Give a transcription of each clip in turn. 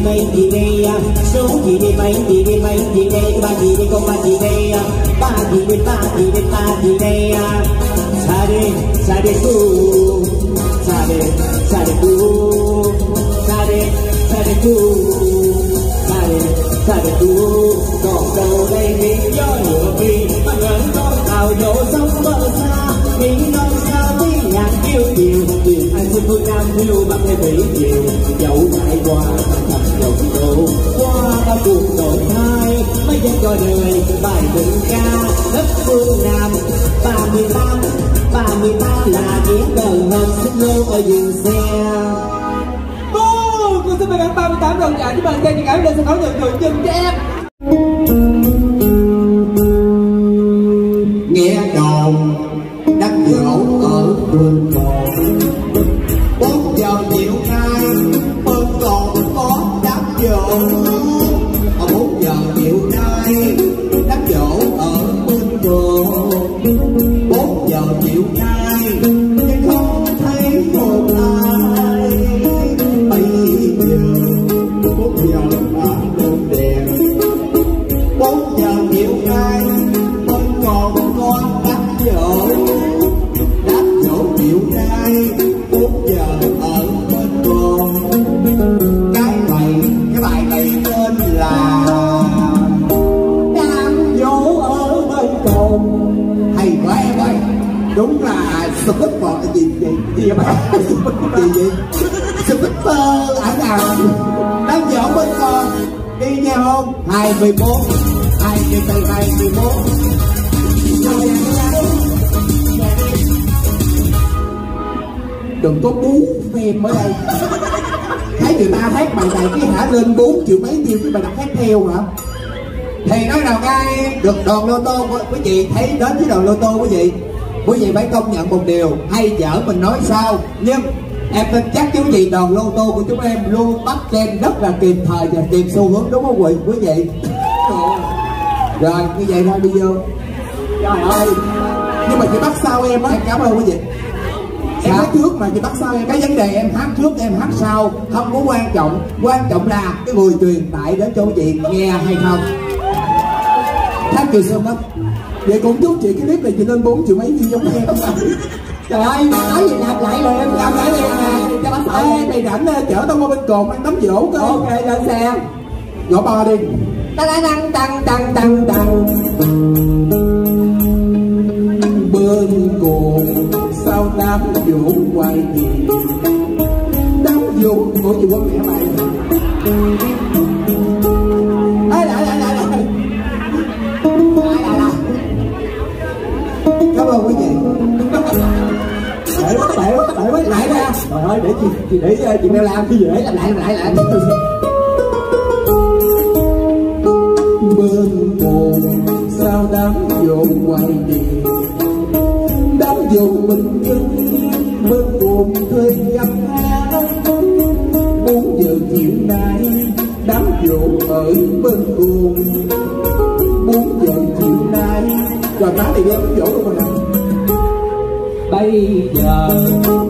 À. đi bay gì số gì đi mấy đi đi mấy đi bay ba gì đi con ba gì đây à. ba gì à. đi ba gì đi ba gì đây sa đi sa đi cu sa đi sa đi cu sa đi sa đi cu sa đi sa đi cu còn đâu đây biết gió lửa vì mà ngẩn con tàu nhổ sông bờ xa. Mình non xa tiếng nhạc kêu chiều tiền anh xin phương nam yêu bằng cái thủy chiều dẫu trải qua thật đầu qua bao cuộc đổi thay mới dân cho đời bài tình ca đất phương nam ba mươi tám ba mươi tám là tiếng đời hồng xin lô ở dừng xe Cô, xin mời mươi 38 đồng giải với bàn tay thì áo lên sân khấu nhận thưởng dừng cho em. Không? Hai mươi bốn. Hai mươi bốn hai mươi bốn. Đừng có bú em ở đây. Thấy người ta hát bài này cái hả lên bốn triệu mấy nhiêu cái bài đặt hát theo hả? Thì nói nào ngay được đoàn lô tô quý quý vị, thấy đến với đoàn lô tô quý vị. Quý vị phải công nhận một điều, hay dở mình nói sao, nhưng em tin chắc chú chị đòn lô tô của chúng em luôn bắt trend rất là kịp thời và kịp xu hướng, đúng không quý quý vị. Rồi, như vậy thôi, đi vô. Trời ơi. Nhưng mà chị bắt sau em á. Cảm ơn quý vị. Em hát trước mà chị bắt sau em. Cái vấn đề em hát trước, em hát sau không có quan trọng. Quan trọng là cái người truyền tải đến cho quý vị nghe hay không. Thank you so much. Vậy cũng chúc chị cái clip này chị lên bốn triệu mấy view giống em. Trời ơi, nói gì làm lại em làm lại liền nè. Cho bác sợ em mày rảnh chở tao qua bên cồn ăn tắm dỗ cơ Ok, lên xe. Gõ ba đi. Tăng tăng tăng tăng tăng tăng. Bên cồn sao đám dỗ quay gì Đám dỗ, ủa chị quên mẹ mày ơi để chị chị để ờ, chị mèo làm thì để làm lại làm lại lại. Bên buồn sao đám dỗ quay đi đám dỗ mình đứng bên buồn thuê gặp bốn giờ chiều nay, đám dỗ ở bên buồn bốn giờ chiều nay rồi má thì đem dỗ luôn rồi nè bây giờ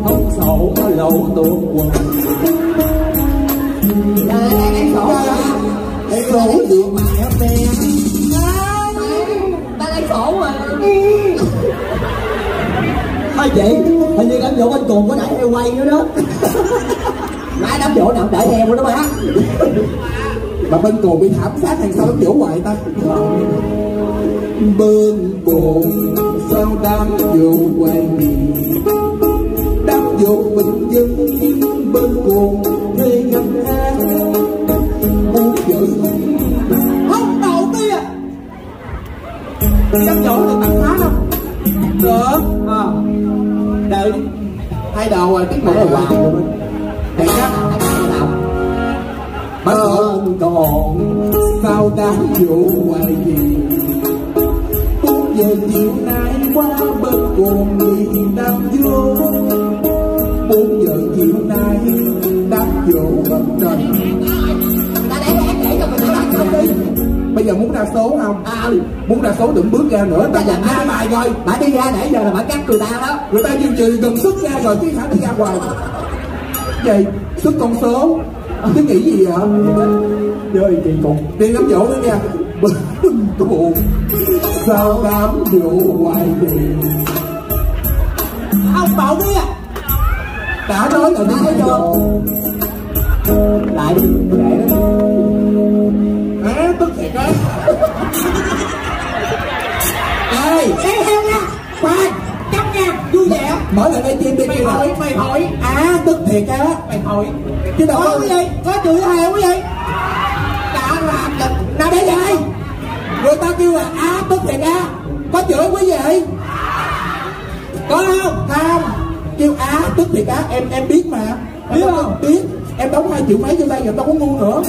không sổ có lộ tuột quần. Em sổ Em sổ được mà em nè Ta đang sổ mà thôi chị hình như đám dỗ bên cùng có đẩy heo quay nữa đó. Má đám dỗ nào đẩy heo đó má Mà bên cồn bị thảm sát hàng sau đám dỗ hoài ta. Bên cồn sao đám quay đi. Đám dỗ bình dân bên cồn thuê gặp hát Muốn vợ Không đầu tiên Đám dỗ được tặng phá không? Được À Đợi Hai đầu rồi tiết mục là rồi Thì đó Bên cồn sao đám dỗ quay đi. Bốn giờ chiều nay qua bên cồn người đám vô bốn giờ chiều nay đám trời nói không đi bây giờ muốn ra số không? À. Muốn ra số đừng bước ra nữa ta dành hai bài rồi. Bà đi ra nãy giờ là bà cắt người ta đó. Người ta duy trì gần sức ra rồi chứ hả đi ra ngoài vậy xuất con số. Cái nghĩ gì vậy? Chơi kỳ cục. Đi đám dỗ nữa nha Bưng cụ Sao đám dỗ hoài gì ông bảo đi à Đã nói là Nói cho. lại đi để Á tức thiệt á. Ê. Ê heo nha. Khoan. Cắm nha Vui vẻ. Mở lại đây chim đi Mày hỏi Mày hỏi. Á tức thiệt á. Mày hỏi. Chứ đâu Có cái gì? Có chửi heo cái gì? Đã làm được. Nào đây vậy Người ta kêu là á tức thiệt á Có chửi quý vị Có không? Không. Kêu á tức thiệt á Em em biết mà. Biết không? Biết. Em đóng hai triệu mấy cho đây rồi tao có ngu nữa.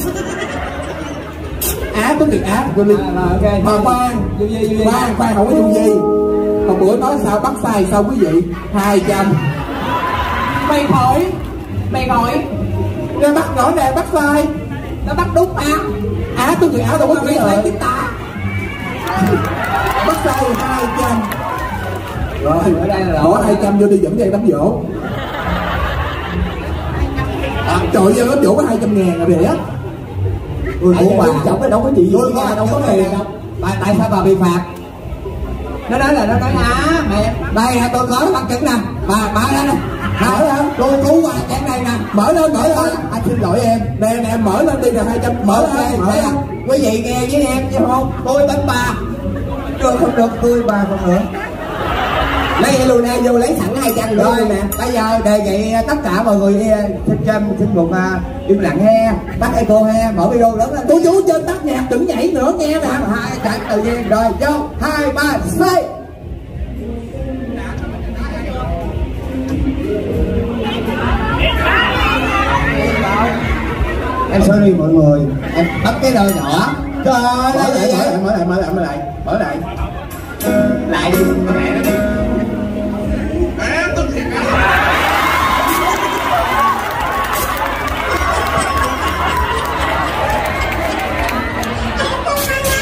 Á tức thiệt á Rồi đi. À. Mà khoan. Khoan khoan không có vui gì Còn bữa nói sao bắt sai sao quý vị? 200 Mày hỏi Mày hỏi Ra bắt rõ ràng bắt sai. Nó bắt đúng mà Á tức thiệt á đâu có chửi lấy cái tạ bắt tay 200 rồi Ở đây là bỏ 200 vô đi dẫn dây đám dỗ à, trời ơi đám dỗ có 200 ngàn rồi vậy á. Ủa bà chồng đâu có Tôi có đâu có tiền đâu. bà, Tại sao bà bị phạt? Nó nói là nó nói á mẹ Đây nè tôi có bằng chứng nè. Bà bà ra nè Mở lên Tôi cứu qua chén đây nè. Mở lên mở lên. Anh xin lỗi em? Nè nè mở lên đi là 200 mở Mở lên mở thấy không? Quý vị nghe với em chứ không? Tôi đánh bà. Được không được tôi bà còn nữa. Lấy Luna vô lấy sẵn hai trăm Rồi nè. Bây giờ đề nghị tất cả mọi người eh, xin cho em xin một uh, im lặng he. Bắt ai cô he mở video lớn lên. Cô chú trên tắt nhạc đừng nhảy nữa nghe nè. Hai chạy tự nhiên. Rồi vô. Hai ba say em sorry mọi người. Em bấm cái đời nhỏ. Trời ơi. mở lại mở lại mở lại mở lại. Mở lại. Lại đi.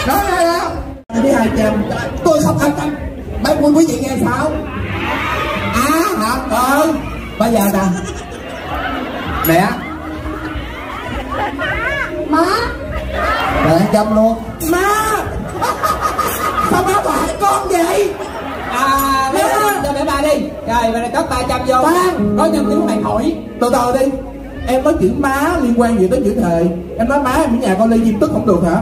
Nói ra đó. Đi 200 tôi không tâm mấy quân quý vị nghe sao? Á hả? Ờ bây giờ nè. Mẹ má. Mẹ chăm luôn. Má. Sao má bỏ con vậy? À để cho để bà đi. Rồi bà này cất ba trăm vô. Khoan. có nhân chứng mày hỏi. Từ từ đi. Em nói chữ má liên quan gì tới chữ thề. Em nói má em ở nhà con ly diêm tức không được hả?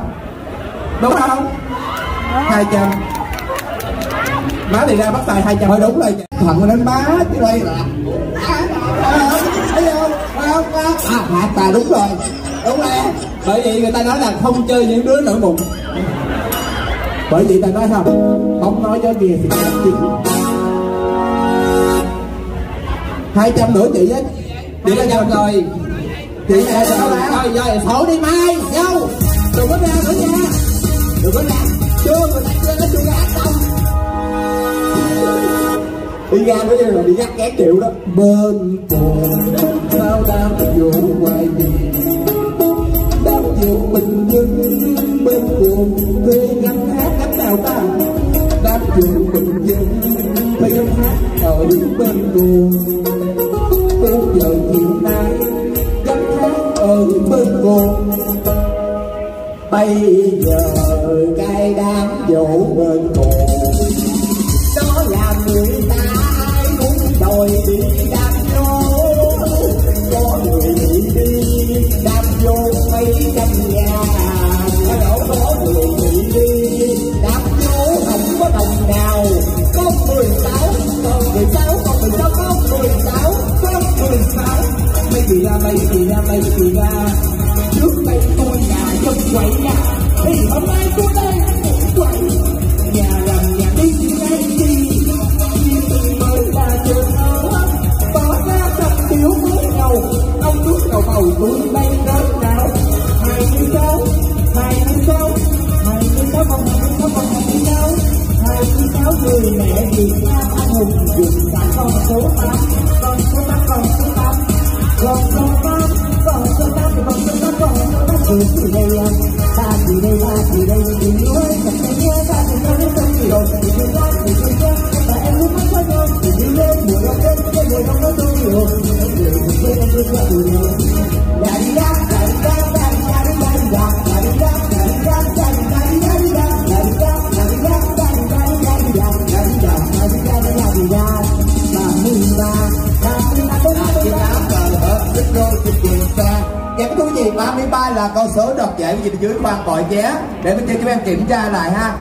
Đúng không? 200 má thì ra bắt tay 200 thôi đúng rồi. Thằng đến má chứ đây là. Thấy không phải không à hạt bà đúng rồi đúng rồi bởi vì người ta nói là không chơi những đứa nổi bụng. bởi vậy ta nói không không nói cho kìa thì không chị hai trăm nữa chị á. Chị là chồng rồi. Chị là chồng rồi thôi rồi rồi sổ đi mai. Nhau đừng có ra nữa nha. Đừng có ra. Chưa người ta chưa nó chưa ra đâu đi ra nữa rồi đi nhắc két triệu đó. Bên cồn sao đam dỗ hoài gì đam bình mình dân bên cùng thuê gánh hát gắn nào ta đam dỗ mình dân thuê gánh hát ở bên cùng bốn giờ chiều nay gánh hát ở bên cùng bây giờ cái đám dỗ bên cùng gì dưới khoan gọi vé để bên trên chúng em kiểm tra lại ha.